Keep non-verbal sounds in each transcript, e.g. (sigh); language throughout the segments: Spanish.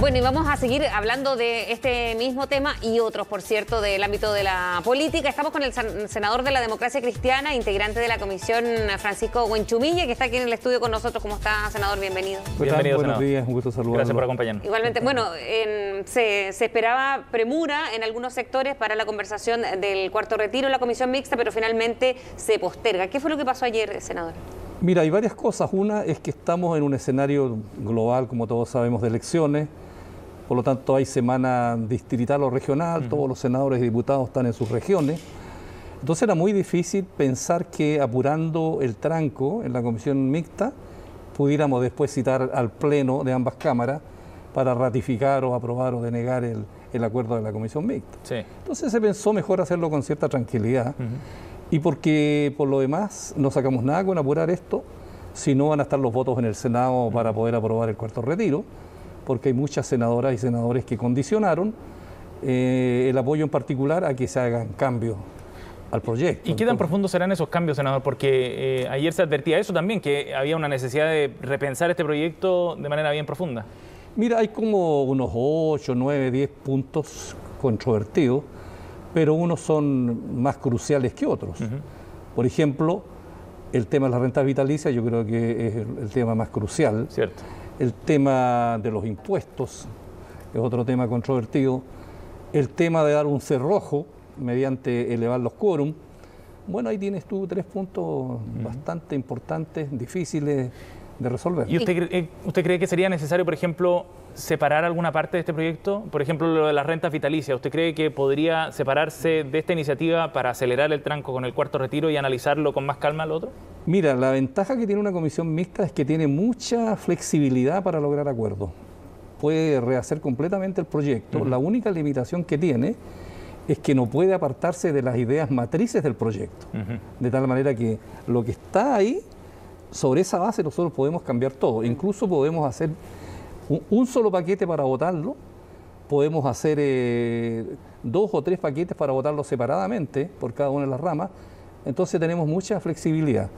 Bueno, y vamos a seguir hablando de este mismo tema y otros, por cierto, del ámbito de la política. Estamos con el senador de la democracia cristiana, integrante de la comisión, Francisco Huenchumilla, que está aquí en el estudio con nosotros. ¿Cómo está, senador? Bienvenido. Bienvenido, Buenos días, un gusto saludarlo. Gracias por acompañarnos. Igualmente, bueno, se, se, esperaba premura en algunos sectores para la conversación del cuarto retiro en la comisión mixta, pero finalmente se posterga. ¿Qué fue lo que pasó ayer, senador? Mira, hay varias cosas. Una es que estamos en un escenario global, como todos sabemos, de elecciones por lo tanto hay semana distrital o regional, todos los senadores y diputados están en sus regiones. Entonces era muy difícil pensar que apurando el tranco en la comisión mixta pudiéramos después citar al pleno de ambas cámaras para ratificar o aprobar o denegar el, acuerdo de la comisión mixta. Entonces se pensó mejor hacerlo con cierta tranquilidad. Y porque por lo demás no sacamos nada con apurar esto si no van a estar los votos en el Senado para poder aprobar el cuarto retiro porque hay muchas senadoras y senadores que condicionaron eh, el apoyo en particular a que se hagan cambios al proyecto. ¿Y qué tan profundos serán esos cambios, senador? Porque eh, ayer se advertía eso también, que había una necesidad de repensar este proyecto de manera bien profunda. Mira, hay como unos 8, 9, 10 puntos controvertidos, pero unos son más cruciales que otros. Por ejemplo, el tema de la renta vitalicia yo creo que es el tema más crucial. Cierto. El tema de los impuestos es otro tema controvertido. El tema de dar un cerrojo mediante elevar los quórum. Bueno, ahí tienes tú tres puntos bastante importantes, difíciles de resolver. ¿Y usted, eh, usted cree que sería necesario, por ejemplo, separar alguna parte de este proyecto? Por ejemplo, lo de las rentas vitalicias. ¿Usted cree que podría separarse de esta iniciativa para acelerar el tranco con el cuarto retiro y analizarlo con más calma al otro? Mira, la ventaja que tiene una comisión mixta es que tiene mucha flexibilidad para lograr acuerdos. Puede rehacer completamente el proyecto. La única limitación que tiene es que no puede apartarse de las ideas matrices del proyecto. De tal manera que lo que está ahí, sobre esa base nosotros podemos cambiar todo. Incluso podemos hacer un, solo paquete para votarlo, podemos hacer eh, dos o tres paquetes para votarlo separadamente por cada una de las ramas, entonces tenemos mucha flexibilidad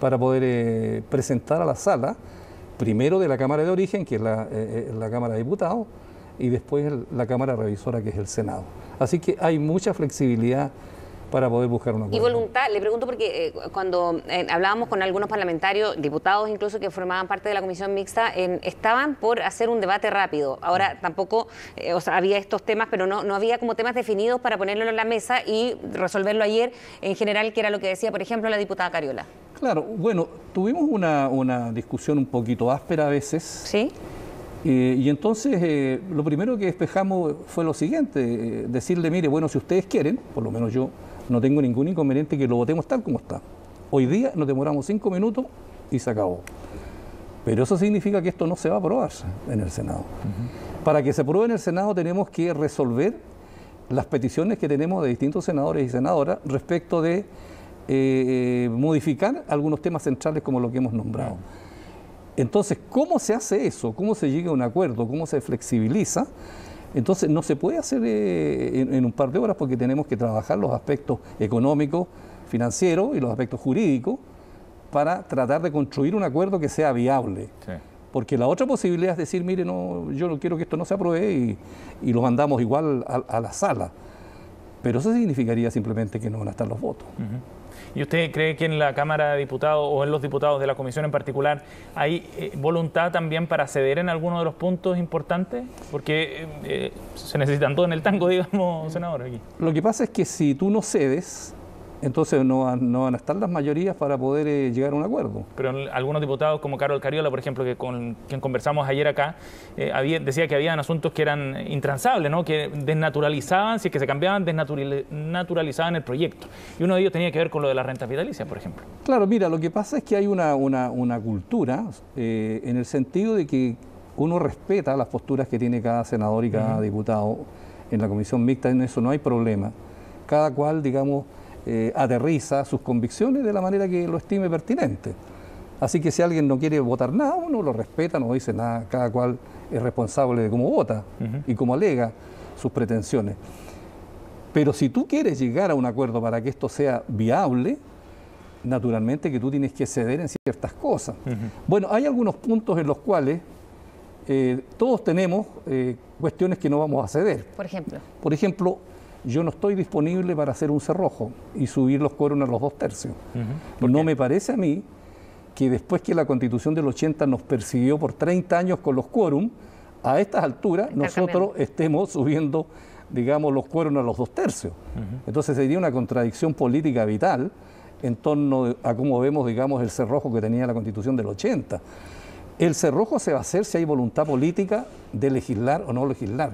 para poder eh, presentar a la sala, primero de la Cámara de Origen, que es la, eh, la Cámara de Diputados, y después la Cámara Revisora, que es el Senado. Así que hay mucha flexibilidad para poder buscar una Y voluntad, le pregunto porque eh, cuando eh, hablábamos con algunos parlamentarios, diputados incluso que formaban parte de la comisión mixta, estaban por hacer un debate rápido. Ahora tampoco, eh, o sea, había estos temas, pero no, no había como temas definidos para ponerlo en la mesa y resolverlo ayer en general, que era lo que decía, por ejemplo, la diputada Cariola. Claro, bueno, tuvimos una, una discusión un poquito áspera a veces. Sí. y entonces lo primero que despejamos fue lo siguiente, decirle, mire, bueno, si ustedes quieren, por lo menos yo no tengo ningún inconveniente que lo votemos tal como está. Hoy día nos demoramos cinco minutos y se acabó. Pero eso significa que esto no se va a aprobar en el Senado. Para que se apruebe en el Senado tenemos que resolver las peticiones que tenemos de distintos senadores y senadoras respecto de eh, modificar algunos temas centrales como lo que hemos nombrado. Entonces, ¿cómo se hace eso? ¿Cómo se llega a un acuerdo? ¿Cómo se flexibiliza? Entonces no se puede hacer eh, en, un par de horas porque tenemos que trabajar los aspectos económicos, financieros y los aspectos jurídicos para tratar de construir un acuerdo que sea viable. Porque la otra posibilidad es decir, mire, no, yo no quiero que esto no se apruebe y, lo mandamos igual a, la sala. Pero eso significaría simplemente que no van a estar los votos. ¿Y usted cree que en la Cámara de Diputados o en los diputados de la Comisión en particular hay eh, voluntad también para ceder en alguno de los puntos importantes? Porque eh, se necesitan todo en el tango, (laughs) digamos, senador, aquí. Lo que pasa es que si tú no cedes, entonces no, van a estar las mayorías para poder eh, llegar a un acuerdo. Pero algunos diputados, como Carol Cariola, por ejemplo, que con quien conversamos ayer acá, eh, decía que habían asuntos que eran intransables, ¿no? que desnaturalizaban, si es que se cambiaban, desnaturalizaban el proyecto. Y uno de ellos tenía que ver con lo de la renta vitalicia, por ejemplo. Claro, mira, lo que pasa es que hay una, una, cultura eh, en el sentido de que uno respeta las posturas que tiene cada senador y cada diputado en la comisión mixta, en eso no hay problema. Cada cual, digamos, eh, aterriza sus convicciones de la manera que lo estime pertinente. Así que si alguien no quiere votar nada, uno lo respeta, no dice nada, cada cual es responsable de cómo vota y cómo alega sus pretensiones. Pero si tú quieres llegar a un acuerdo para que esto sea viable, naturalmente que tú tienes que ceder en ciertas cosas. Bueno, hay algunos puntos en los cuales eh, todos tenemos eh, cuestiones que no vamos a ceder. Por ejemplo. Por ejemplo, yo no estoy disponible para hacer un cerrojo y subir los quórum a los dos tercios. No me parece a mí que después que la constitución del 80 nos persiguió por 30 años con los quórum, a estas alturas nosotros estemos subiendo, digamos, los quórum a los dos tercios. Entonces sería una contradicción política vital en torno a cómo vemos, digamos, el cerrojo que tenía la constitución del 80. El cerrojo se va a hacer si hay voluntad política de legislar o no legislar,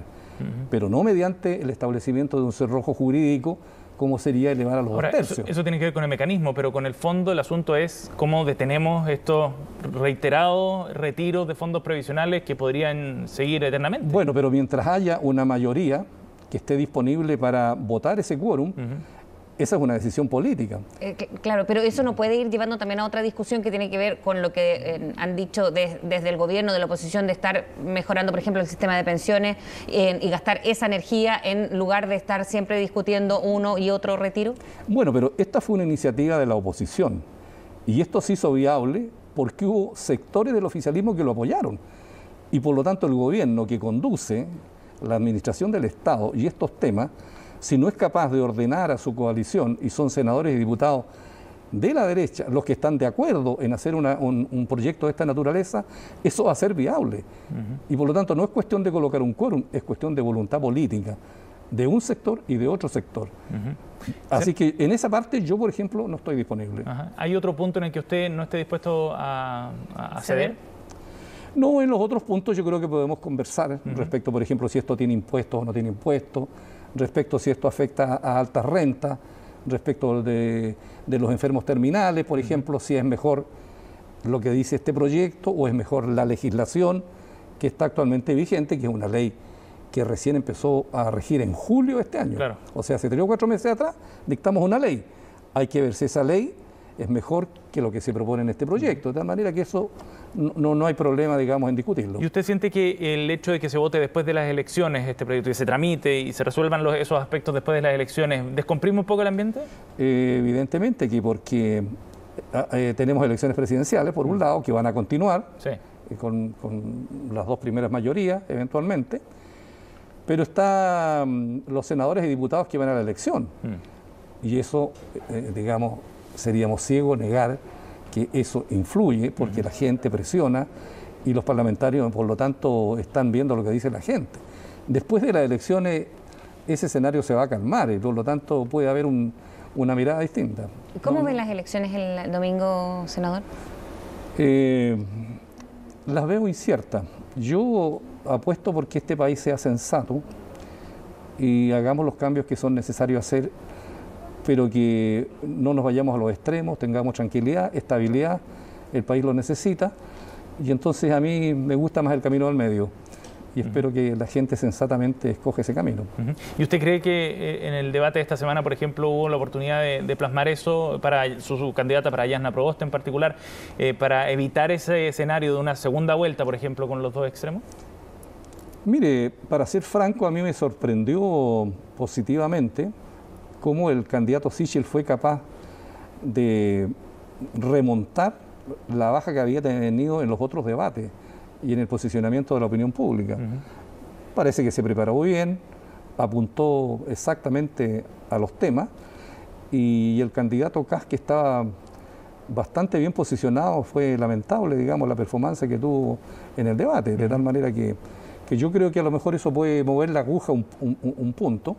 pero no mediante el establecimiento de un cerrojo jurídico como sería elevar a los dos tercios. Eso, tiene que ver con el mecanismo, pero con el fondo el asunto es cómo detenemos estos reiterados retiros de fondos previsionales que podrían seguir eternamente. Bueno, pero mientras haya una mayoría que esté disponible para votar ese quórum, esa es una decisión política. Eh, claro, pero eso no puede ir llevando también a otra discusión que tiene que ver con lo que eh, han dicho desde el gobierno, de la oposición, de estar mejorando, por ejemplo, el sistema de pensiones y gastar esa energía en lugar de estar siempre discutiendo uno y otro retiro. Bueno, pero esta fue una iniciativa de la oposición y esto se hizo viable porque hubo sectores del oficialismo que lo apoyaron y por lo tanto el gobierno que conduce la administración del Estado y estos temas si no es capaz de ordenar a su coalición, y son senadores y diputados de la derecha los que están de acuerdo en hacer un, proyecto de esta naturaleza, eso va a ser viable. Y por lo tanto no es cuestión de colocar un quórum, es cuestión de voluntad política de un sector y de otro sector. Así que en esa parte yo, por ejemplo, no estoy disponible. ¿Hay otro punto en el que usted no esté dispuesto a, ceder? No, en los otros puntos yo creo que podemos conversar respecto, por ejemplo, si esto tiene impuestos o no tiene impuestos, respecto a si esto afecta a altas rentas, respecto de, los enfermos terminales, por ejemplo, si es mejor lo que dice este proyecto o es mejor la legislación que está actualmente vigente, que es una ley que recién empezó a regir en julio de este año. O sea, hace tres o cuatro meses atrás dictamos una ley. Hay que ver si esa ley es mejor que lo que se propone en este proyecto, de tal manera que eso no, no hay problema, digamos, en discutirlo. ¿Y usted siente que el hecho de que se vote después de las elecciones este proyecto, que se tramite y se resuelvan esos aspectos después de las elecciones, descomprime un poco el ambiente? Eh, evidentemente que porque ah, eh, tenemos elecciones presidenciales, por un mm. lado, que van a continuar, eh, con, las dos primeras mayorías, eventualmente, pero están mm, los senadores y diputados que van a la elección. Mm. Y eso, digamos, seríamos ciegos negar que eso influye porque la gente presiona y los parlamentarios, por lo tanto, están viendo lo que dice la gente. Después de las elecciones, ese escenario se va a calmar y por lo tanto puede haber una mirada distinta. ¿Cómo ven las elecciones el domingo, senador? Eh, las veo inciertas. Yo apuesto porque este país sea sensato y hagamos los cambios que son necesarios hacer pero que no nos vayamos a los extremos, tengamos tranquilidad, estabilidad, el país lo necesita, y entonces a mí me gusta más el camino del medio y espero que la gente sensatamente escoge ese camino. ¿Y usted cree que eh, en el debate de esta semana, por ejemplo, hubo la oportunidad de, plasmar eso para su, candidata, para Yasna Proboste en particular, eh, para evitar ese escenario de una segunda vuelta, por ejemplo, con los dos extremos? Mire, para ser franco, a mí me sorprendió positivamente cómo el candidato Sichel fue capaz de remontar la baja que había tenido en los otros debates y en el posicionamiento de la opinión pública. Parece que se preparó bien, apuntó exactamente a los temas y el candidato Cas, que estaba bastante bien posicionado, fue lamentable, digamos, la performance que tuvo en el debate, de tal manera que que yo creo que a lo mejor eso puede mover la aguja un, punto.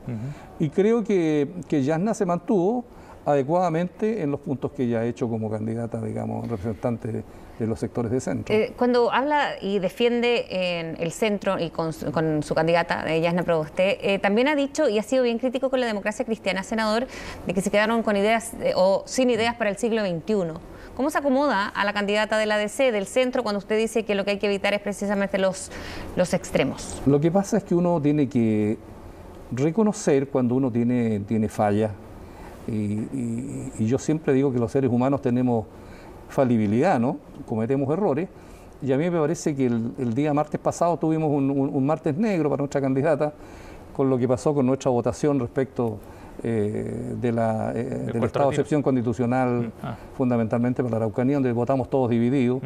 Y creo que, que Yasna se mantuvo adecuadamente en los puntos que ella ha hecho como candidata, digamos, representante de, los sectores de centro. Eh, cuando habla y defiende en el centro y con, su candidata, Yasna Proboste, eh, también ha dicho y ha sido bien crítico con la democracia cristiana, senador, de que se quedaron con ideas eh, o sin ideas para el siglo XXI. ¿Cómo se acomoda a la candidata de la DC, del centro, cuando usted dice que lo que hay que evitar es precisamente los, los extremos? Lo que pasa es que uno tiene que reconocer cuando uno tiene, tiene fallas. Y, yo siempre digo que los seres humanos tenemos falibilidad, ¿no? Cometemos errores. Y a mí me parece que el, día martes pasado tuvimos un, martes negro para nuestra candidata con lo que pasó con nuestra votación respecto eh, de la, eh, del estado de excepción constitucional, mm, ah. fundamentalmente para la Araucanía, donde votamos todos divididos.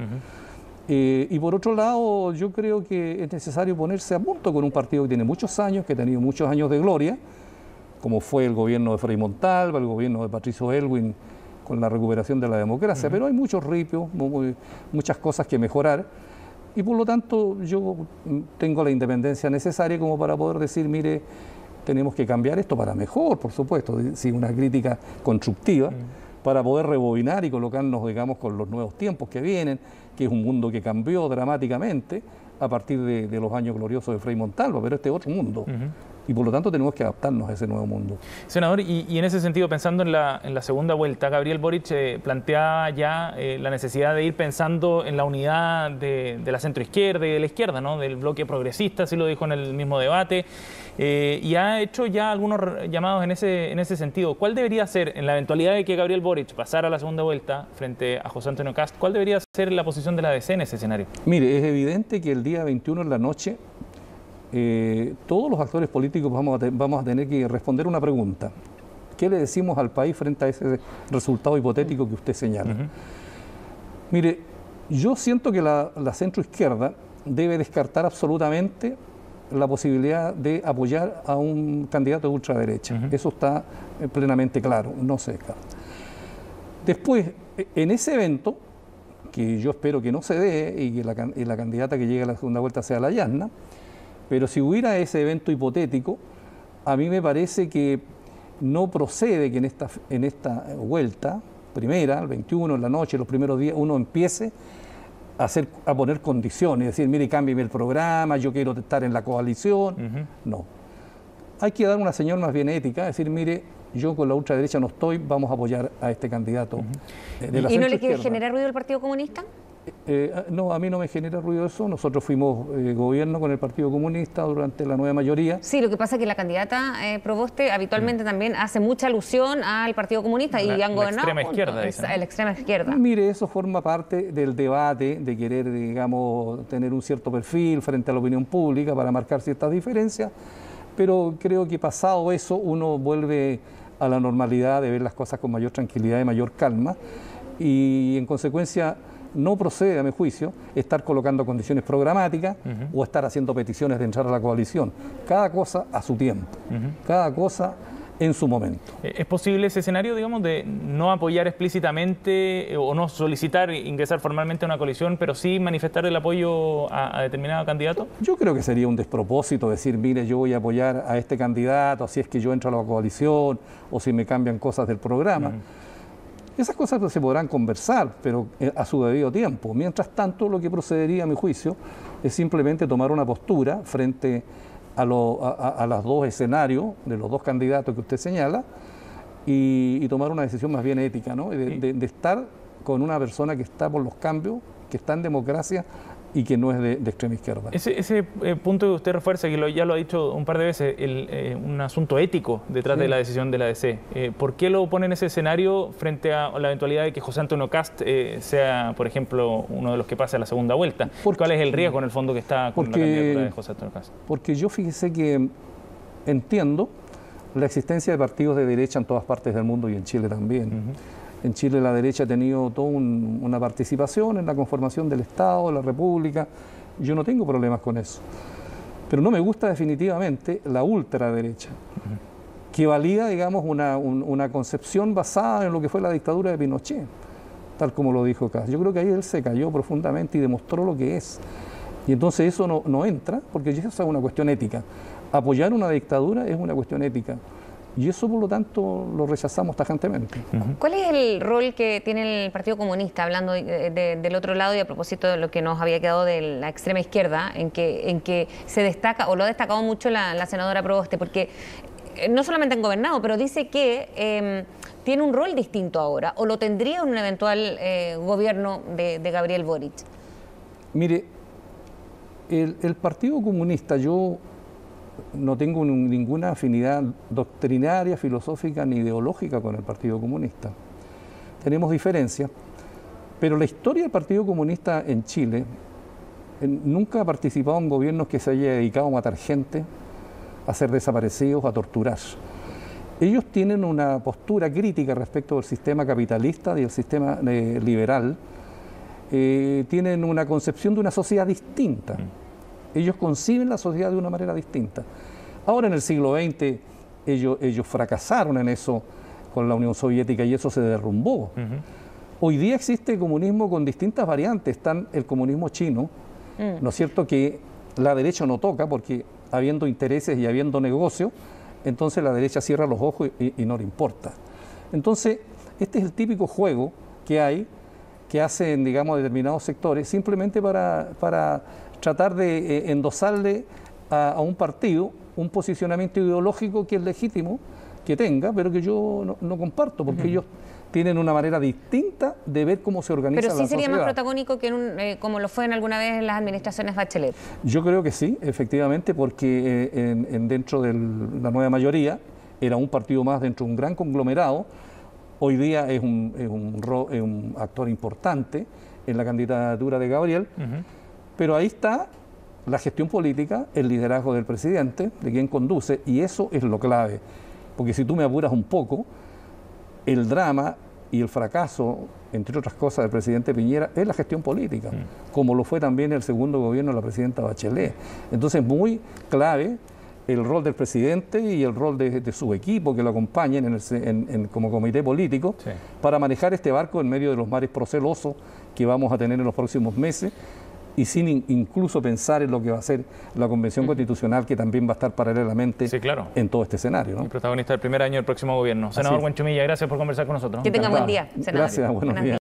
Eh, y por otro lado, yo creo que es necesario ponerse a punto con un partido que tiene muchos años, que ha tenido muchos años de gloria, como fue el gobierno de Frei Montalva, el gobierno de Patricio Elwin con la recuperación de la democracia, pero hay muchos ripios, muchas cosas que mejorar. Y por lo tanto yo tengo la independencia necesaria como para poder decir, mire, tenemos que cambiar esto para mejor, por supuesto, sí, una crítica constructiva, para poder rebobinar y colocarnos, digamos, con los nuevos tiempos que vienen, que es un mundo que cambió dramáticamente a partir de, los años gloriosos de Frei Montalva, pero este otro mundo y por lo tanto tenemos que adaptarnos a ese nuevo mundo. Senador, y, en ese sentido, pensando en la, en la segunda vuelta, Gabriel Boric eh, plantea ya eh, la necesidad de ir pensando en la unidad de, la centroizquierda y de la izquierda, ¿no? del bloque progresista, así lo dijo en el mismo debate, eh, y ha hecho ya algunos llamados en ese, en ese sentido. ¿Cuál debería ser, en la eventualidad de que Gabriel Boric pasara a la segunda vuelta frente a José Antonio Cast, cuál debería ser la posición de la DC en ese escenario? Mire, es evidente que el día 21 en la noche eh, todos los actores políticos vamos a, vamos a tener que responder una pregunta. ¿Qué le decimos al país frente a ese resultado hipotético que usted señala? Mire, yo siento que la, centro izquierda debe descartar absolutamente la posibilidad de apoyar a un candidato de ultraderecha. Eso está eh, plenamente claro, no se descarta. Después, e, en ese evento, que yo espero que no se dé y que la, y la candidata que llegue a la segunda vuelta sea la Yasna, pero si hubiera ese evento hipotético, a mí me parece que no procede que en esta, en esta vuelta, primera, el 21, en la noche, los primeros días, uno empiece a, hacer, a poner condiciones, decir, mire, cámbiame el programa, yo quiero estar en la coalición. No. Hay que dar una señal más bien ética, decir, mire, yo con la ultraderecha no estoy, vamos a apoyar a este candidato. ¿Y no le quiere generar ruido el Partido Comunista? Eh, ah, no, a mí no me genera ruido eso. Nosotros fuimos eh, gobierno con el Partido Comunista durante la nueva mayoría. Sí, lo que pasa es que la candidata eh, Proboste habitualmente mm. también hace mucha alusión al Partido Comunista y han gobernado. La extrema izquierda. La extrema izquierda. Mire, eso forma parte del debate de querer, digamos, tener un cierto perfil frente a la opinión pública para marcar ciertas diferencias, pero creo que pasado eso uno vuelve a la normalidad de ver las cosas con mayor tranquilidad y mayor calma y en consecuencia no procede, a mi juicio, estar colocando condiciones programáticas o estar haciendo peticiones de entrar a la coalición. Cada cosa a su tiempo, cada cosa en su momento. Eh, ¿Es posible ese escenario, digamos, de no apoyar explícitamente eh, o no solicitar ingresar formalmente a una coalición, pero sí manifestar el apoyo a, determinado candidato? Yo creo que sería un despropósito decir, mire, yo voy a apoyar a este candidato, si es que yo entro a la coalición o si me cambian cosas del programa. Esas cosas se podrán conversar, pero eh, a su debido tiempo. Mientras tanto, lo que procedería, a mi juicio, es simplemente tomar una postura frente a, los dos escenarios de los dos candidatos que usted señala y, tomar una decisión más bien ética, ¿no? de estar con una persona que está por los cambios, que está en democracia y que no es de, extrema izquierda. Ese, ese eh, punto que usted refuerza, que ya lo ha dicho un par de veces, el, eh, un asunto ético detrás de la decisión de la DC. Eh, ¿Por qué lo pone en ese escenario frente a la eventualidad de que José Antonio Cast sea, por ejemplo, uno de los que pase a la segunda vuelta? ¿Cuál es el riesgo en el fondo que está con la candidatura de José Antonio Cast? Porque yo fíjese que entiendo la existencia de partidos de derecha en todas partes del mundo y en Chile también. En Chile la derecha ha tenido toda una participación en la conformación del Estado, la República. Yo no tengo problemas con eso. Pero no me gusta definitivamente la ultraderecha, que valida, digamos, una, concepción basada en lo que fue la dictadura de Pinochet, tal como lo dijo Kass. Yo creo que ahí él se cayó profundamente y demostró lo que es. Y entonces eso no, no entra, porque eso es una cuestión ética. Apoyar una dictadura es una cuestión ética. Y eso, por lo tanto, lo rechazamos tajantemente. ¿Cuál es el rol que tiene el Partido Comunista, hablando del otro lado y a propósito de lo que nos había quedado de la extrema izquierda, en que, en que se destaca, o lo ha destacado mucho la, senadora Proboste, porque eh, no solamente han gobernado, pero dice que em, tiene un rol distinto ahora, o lo tendría en un eventual eh, gobierno de, Gabriel Boric? Mire, el, el Partido Comunista, yo no tengo ninguna afinidad doctrinaria, filosófica ni ideológica con el Partido Comunista. Tenemos diferencias, pero la historia del Partido Comunista en Chile nunca ha participado en gobiernos que se haya dedicado a matar gente, a ser desaparecidos, a torturar. Ellos tienen una postura crítica respecto del sistema capitalista y el sistema eh, liberal eh, tienen una concepción de una sociedad distinta. Ellos conciben la sociedad de una manera distinta. Ahora en el siglo XX ellos, ellos fracasaron en eso con la Unión Soviética y eso se derrumbó. Hoy día existe comunismo con distintas variantes. Están el comunismo chino, mm. ¿no es cierto? Que la derecha no toca porque habiendo intereses y habiendo negocio, entonces la derecha cierra los ojos y, no le importa. Entonces, este es el típico juego que hay, que hacen, digamos, determinados sectores, simplemente para, para tratar de eh, endosarle a, un partido un posicionamiento ideológico que es legítimo que tenga, pero que yo no, comparto, porque ellos tienen una manera distinta de ver cómo se organiza Pero sí sería más protagónico que eh, como lo fue en alguna vez en las administraciones Bachelet. Yo creo que sí, efectivamente, porque eh, en, dentro de la nueva mayoría era un partido más dentro de un gran conglomerado. Hoy día es un, es un, actor importante en la candidatura de Gabriel, pero ahí está la gestión política, el liderazgo del presidente, de quien conduce, y eso es lo clave. Porque si tú me apuras un poco, el drama y el fracaso, entre otras cosas, del presidente Piñera es la gestión política, mm. como lo fue también el segundo gobierno de la presidenta Bachelet. Entonces, muy clave el rol del presidente y el rol de, su equipo que lo acompañen en como comité político para manejar este barco en medio de los mares procelosos que vamos a tener en los próximos meses y sin incluso pensar en lo que va a ser la Convención Constitucional, que también va a estar paralelamente en todo este escenario. ¿no? protagonista del primer año del próximo gobierno. Senador Buenchumilla, gracias por conversar con nosotros. Que tenga buen día. Senador. Gracias, buenos días.